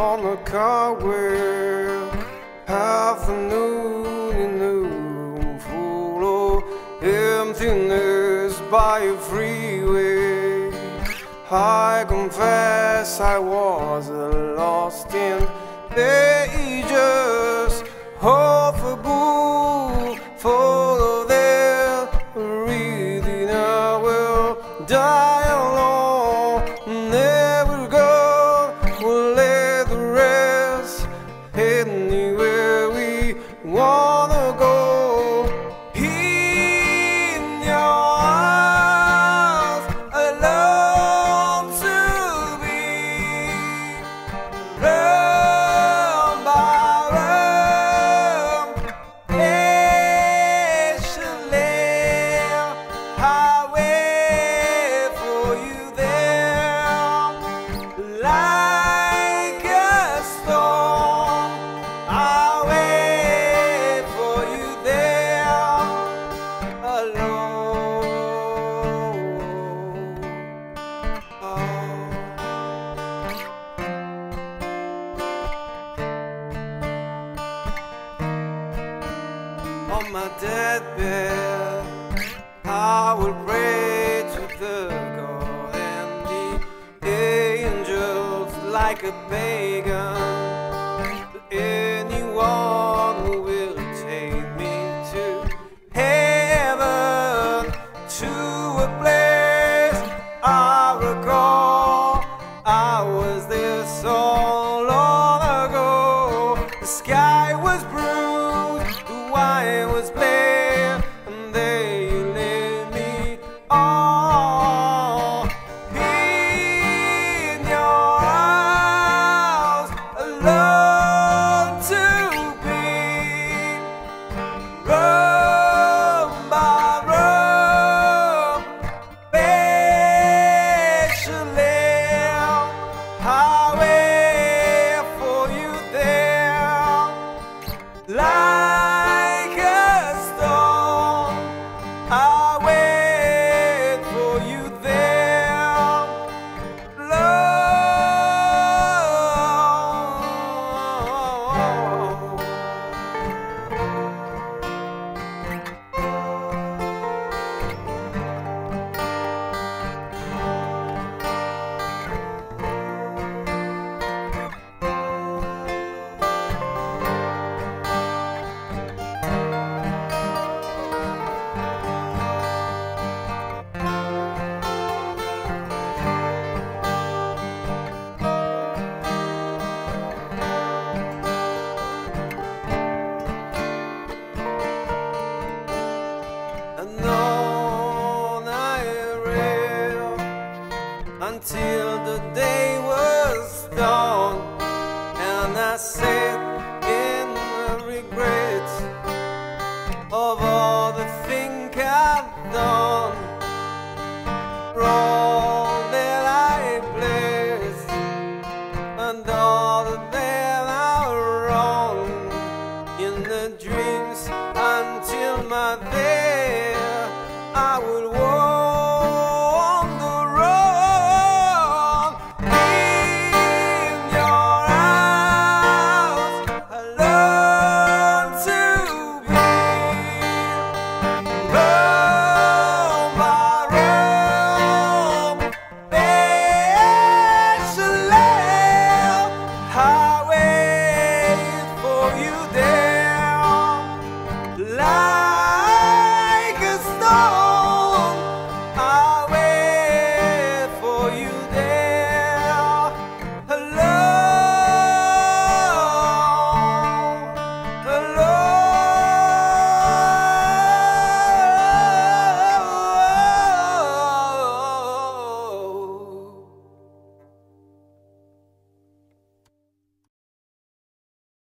on the cartwheel Afternoon in a room full of emptiness by a freeway. I confess I was lost in the my deathbed, I will pray to the God and the angels like a pagan. was playing. until the day was done. And I said in regret of all the things I've done, all that I blessed, and all that I wrong in the dreams until my day I would.